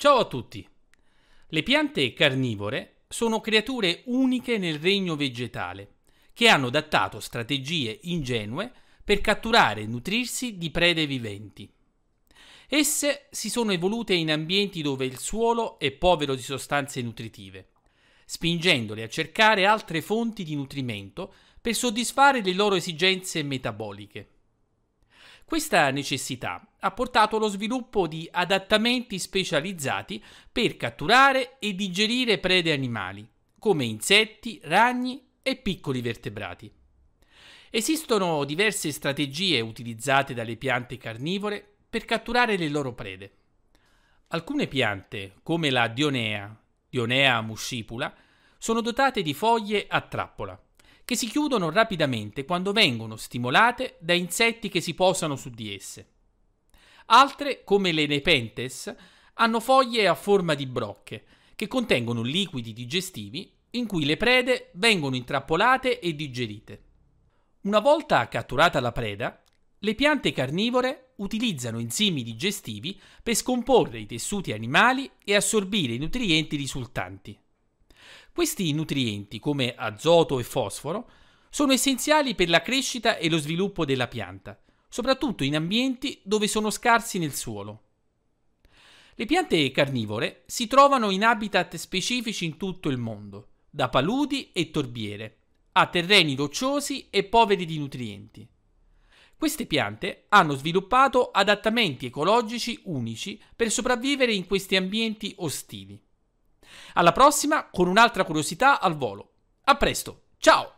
Ciao a tutti! Le piante carnivore sono creature uniche nel regno vegetale, che hanno adattato strategie ingenue per catturare e nutrirsi di prede viventi. Esse si sono evolute in ambienti dove il suolo è povero di sostanze nutritive, spingendole a cercare altre fonti di nutrimento per soddisfare le loro esigenze metaboliche. Questa necessità ha portato allo sviluppo di adattamenti specializzati per catturare e digerire prede animali, come insetti, ragni e piccoli vertebrati. Esistono diverse strategie utilizzate dalle piante carnivore per catturare le loro prede. Alcune piante, come la dionea, Dionea muscipula, sono dotate di foglie a trappola che si chiudono rapidamente quando vengono stimolate da insetti che si posano su di esse. Altre, come le Nepenthes, hanno foglie a forma di brocche, che contengono liquidi digestivi in cui le prede vengono intrappolate e digerite. Una volta catturata la preda, le piante carnivore utilizzano enzimi digestivi per scomporre i tessuti animali e assorbire i nutrienti risultanti. Questi nutrienti, come azoto e fosforo, sono essenziali per la crescita e lo sviluppo della pianta, soprattutto in ambienti dove sono scarsi nel suolo. Le piante carnivore si trovano in habitat specifici in tutto il mondo, da paludi e torbiere, a terreni rocciosi e poveri di nutrienti. Queste piante hanno sviluppato adattamenti ecologici unici per sopravvivere in questi ambienti ostili. Alla prossima con un'altra curiosità al volo. A presto, ciao!